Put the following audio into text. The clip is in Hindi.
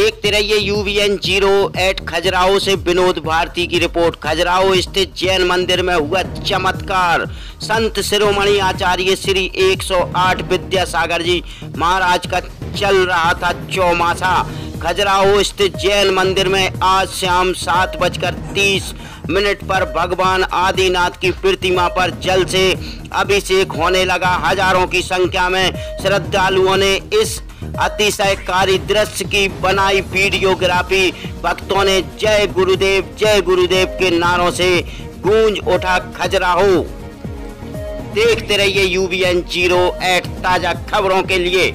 देखते रहिए यूवीएन ज़ीरो एट खजुराहो से विनोद भारती की रिपोर्ट। खजुराहो स्थित जैन मंदिर में हुआ चमत्कार। संत शिरोमणि आचार्य श्री 108 विद्यासागर जी महाराज का चल रहा था चौमासा। खजुराहो स्थित जैन मंदिर में आज शाम सात बजकर तीस मिनट पर भगवान आदिनाथ की प्रतिमा पर जल से अभिषेक होने लगा। हज़ारों की संख्या में श्रद्धालुओं ने इस अतिशयकारी दृश्य की बनाई वीडियोग्राफी। भक्तों ने जय गुरुदेव जय गुरुदेव के नारों से गूंज उठा खजराहो देखते रहिए यूबीएन ज़ीरो एट ताज़ा खबरों के लिए।